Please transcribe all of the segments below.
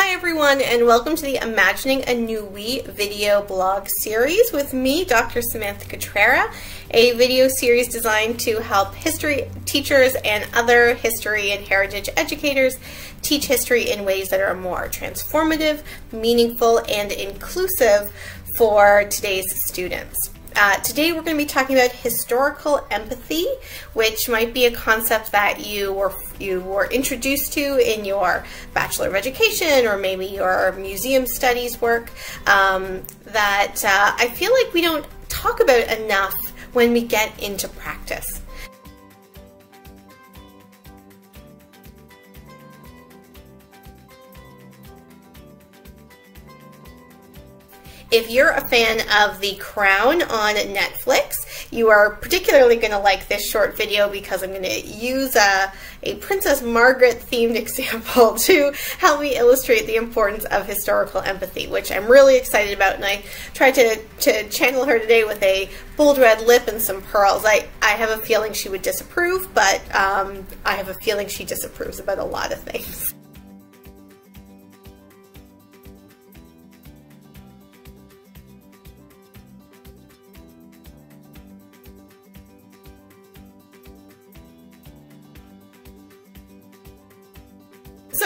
Hi everyone and welcome to the Imagining a New We video blog series with me, Dr. Samantha Cutrara, a video series designed to help history teachers and other history and heritage educators teach history in ways that are more transformative, meaningful, and inclusive for today's students. Uh, today we're going to be talking about historical empathy, which might be a concept that you were you were introduced to in your Bachelor of Education or maybe your museum studies work. Um, that uh, I feel like we don't talk about enough when we get into practice. If you're a fan of The Crown on Netflix, you are particularly going to like this short video because I'm going to use a, a Princess Margaret themed example to help me illustrate the importance of historical empathy, which I'm really excited about. And I tried to, to channel her today with a bold red lip and some pearls. I, I have a feeling she would disapprove, but um, I have a feeling she disapproves about a lot of things.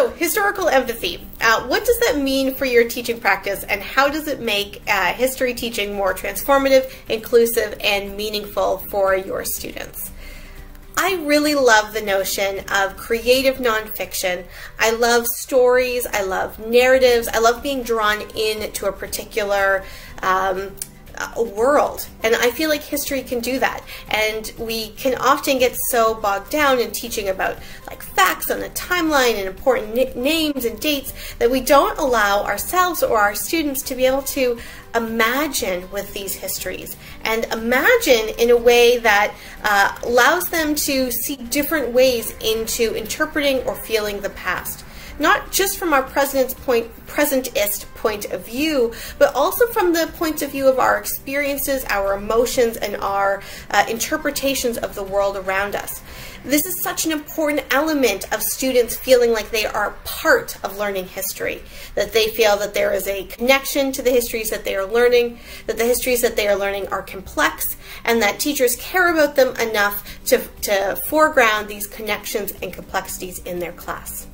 So, historical empathy. Uh, what does that mean for your teaching practice, and how does it make uh, history teaching more transformative, inclusive, and meaningful for your students? I really love the notion of creative nonfiction. I love stories, I love narratives, I love being drawn into a particular um, a world. And I feel like history can do that. And we can often get so bogged down in teaching about like facts on a timeline and important names and dates that we don't allow ourselves or our students to be able to imagine with these histories and imagine in a way that uh, allows them to see different ways into interpreting or feeling the past not just from our president's point, presentist point of view, but also from the point of view of our experiences, our emotions, and our uh, interpretations of the world around us. This is such an important element of students feeling like they are part of learning history, that they feel that there is a connection to the histories that they are learning, that the histories that they are learning are complex, and that teachers care about them enough to, to foreground these connections and complexities in their class.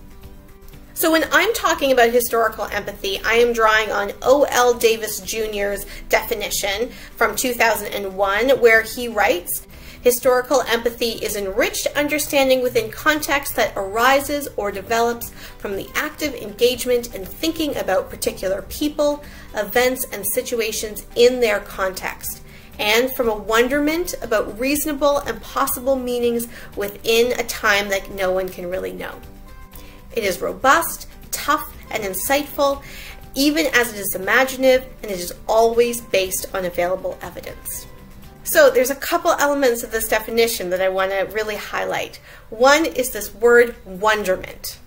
So when I'm talking about historical empathy, I am drawing on O.L. Davis Jr.'s definition from 2001, where he writes, Historical empathy is enriched understanding within context that arises or develops from the active engagement and thinking about particular people, events, and situations in their context, and from a wonderment about reasonable and possible meanings within a time that no one can really know. It is robust, tough, and insightful, even as it is imaginative, and it is always based on available evidence. So there's a couple elements of this definition that I want to really highlight. One is this word wonderment.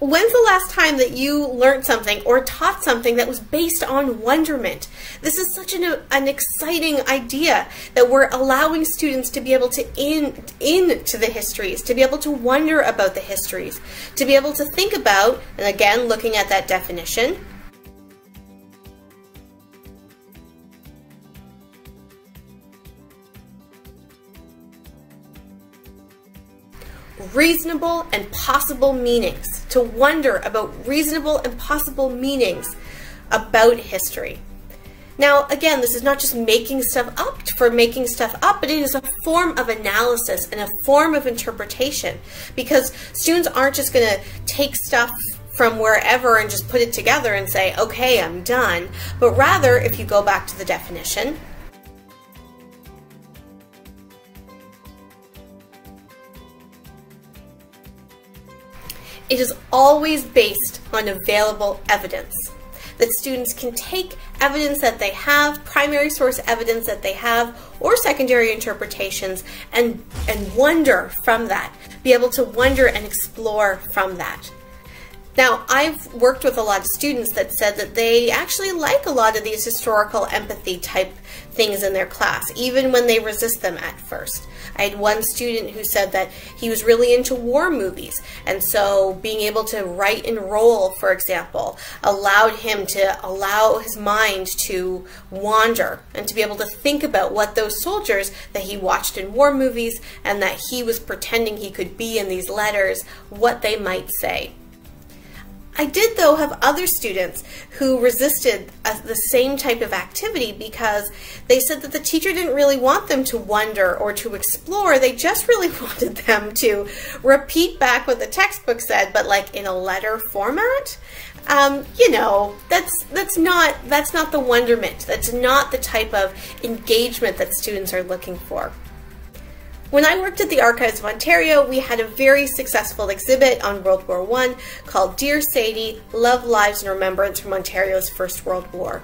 When's the last time that you learned something or taught something that was based on wonderment? This is such an, an exciting idea that we're allowing students to be able to in into the histories, to be able to wonder about the histories, to be able to think about, and again, looking at that definition, reasonable and possible meanings, to wonder about reasonable and possible meanings about history. Now, again, this is not just making stuff up for making stuff up, but it is a form of analysis and a form of interpretation because students aren't just going to take stuff from wherever and just put it together and say, okay, I'm done. But rather, if you go back to the definition, It is always based on available evidence. That students can take evidence that they have, primary source evidence that they have, or secondary interpretations, and, and wonder from that. Be able to wonder and explore from that. Now, I've worked with a lot of students that said that they actually like a lot of these historical empathy type things in their class, even when they resist them at first. I had one student who said that he was really into war movies, and so being able to write in role, for example, allowed him to allow his mind to wander and to be able to think about what those soldiers that he watched in war movies and that he was pretending he could be in these letters, what they might say. I did, though, have other students who resisted uh, the same type of activity because they said that the teacher didn't really want them to wonder or to explore. They just really wanted them to repeat back what the textbook said, but like in a letter format. Um, you know, that's that's not that's not the wonderment. That's not the type of engagement that students are looking for. When I worked at the Archives of Ontario, we had a very successful exhibit on World War I called Dear Sadie, Love, Lives, and Remembrance from Ontario's First World War.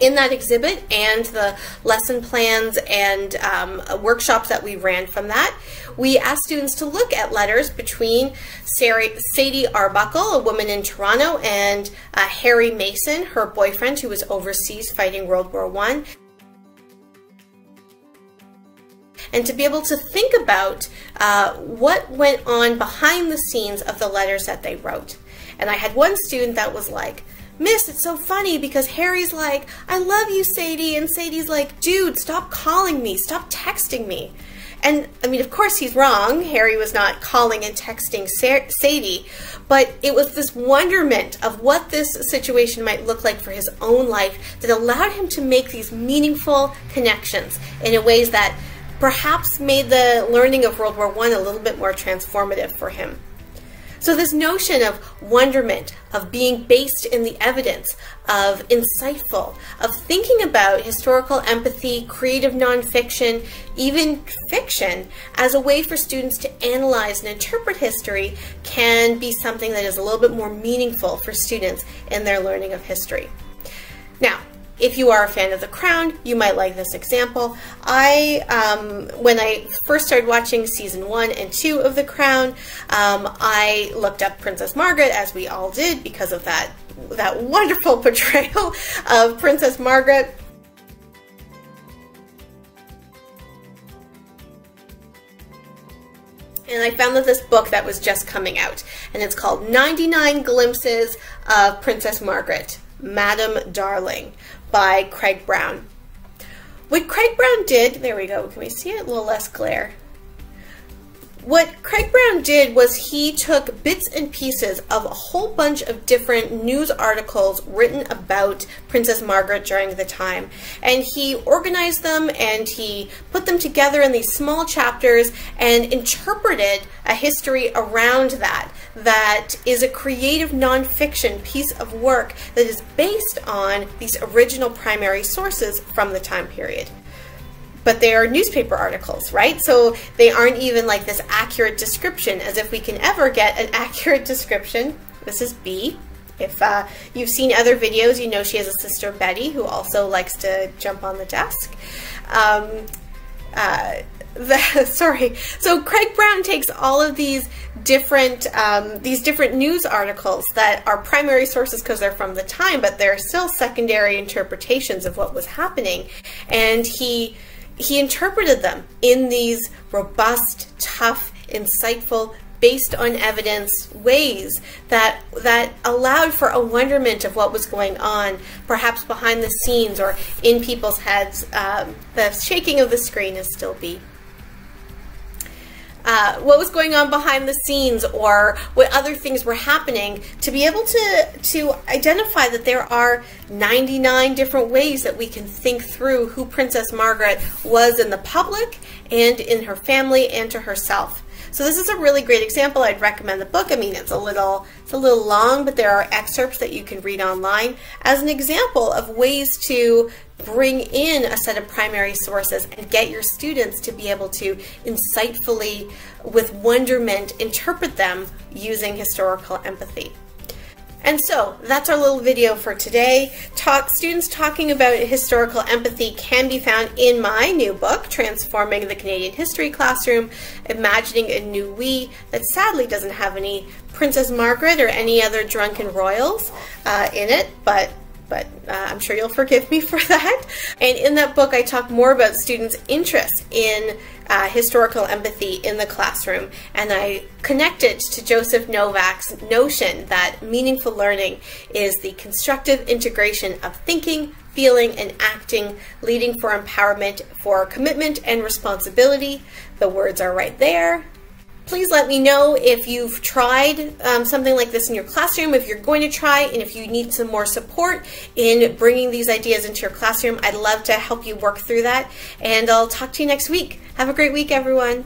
in that exhibit and the lesson plans and um, workshops that we ran from that, we asked students to look at letters between Sadie Arbuckle, a woman in Toronto, and uh, Harry Mason, her boyfriend who was overseas fighting World War I. and to be able to think about uh, what went on behind the scenes of the letters that they wrote. And I had one student that was like, Miss, it's so funny because Harry's like, I love you, Sadie. And Sadie's like, dude, stop calling me. Stop texting me. And I mean, of course, he's wrong. Harry was not calling and texting Sadie, but it was this wonderment of what this situation might look like for his own life that allowed him to make these meaningful connections in ways that perhaps made the learning of World War I a little bit more transformative for him. So this notion of wonderment, of being based in the evidence, of insightful, of thinking about historical empathy, creative nonfiction, even fiction, as a way for students to analyze and interpret history can be something that is a little bit more meaningful for students in their learning of history. Now, if you are a fan of The Crown, you might like this example. I, um, when I first started watching season one and two of The Crown, um, I looked up Princess Margaret, as we all did, because of that that wonderful portrayal of Princess Margaret. and I found that this book that was just coming out, and it's called 99 Glimpses of Princess Margaret, Ma'am Darling by Craig Brown. What Craig Brown did, there we go, can we see it? A little less glare. What Craig Brown did was he took bits and pieces of a whole bunch of different news articles written about Princess Margaret during the time. And he organized them and he put them together in these small chapters and interpreted a history around that that is a creative nonfiction piece of work that is based on these original primary sources from the time period but they are newspaper articles, right? So they aren't even like this accurate description as if we can ever get an accurate description. This is B. If uh, you've seen other videos, you know she has a sister, Betty, who also likes to jump on the desk. Um, uh, the, sorry. So Craig Brown takes all of these different um, these different news articles that are primary sources because they're from the time, but they're still secondary interpretations of what was happening, and he he interpreted them in these robust, tough, insightful, based on evidence ways that that allowed for a wonderment of what was going on, perhaps behind the scenes or in people's heads. Um, the shaking of the screen is still B uh, what was going on behind the scenes or what other things were happening to be able to to identify that there are 99 different ways that we can think through who Princess Margaret was in the public and in her family and to herself. So this is a really great example. I'd recommend the book. I mean, it's a little it's a little long, but there are excerpts that you can read online as an example of ways to bring in a set of primary sources and get your students to be able to insightfully, with wonderment, interpret them using historical empathy. And so that's our little video for today. Talk, students talking about historical empathy can be found in my new book, Transforming the Canadian History Classroom, Imagining a New We, that sadly doesn't have any Princess Margaret or any other drunken royals uh, in it, but but uh, I'm sure you'll forgive me for that. And in that book, I talk more about students' interest in uh, historical empathy in the classroom, and I connected to Joseph Novak's notion that meaningful learning is the constructive integration of thinking, feeling, and acting, leading for empowerment for commitment and responsibility. The words are right there. Please let me know if you've tried um, something like this in your classroom, if you're going to try, and if you need some more support in bringing these ideas into your classroom. I'd love to help you work through that, and I'll talk to you next week. Have a great week, everyone.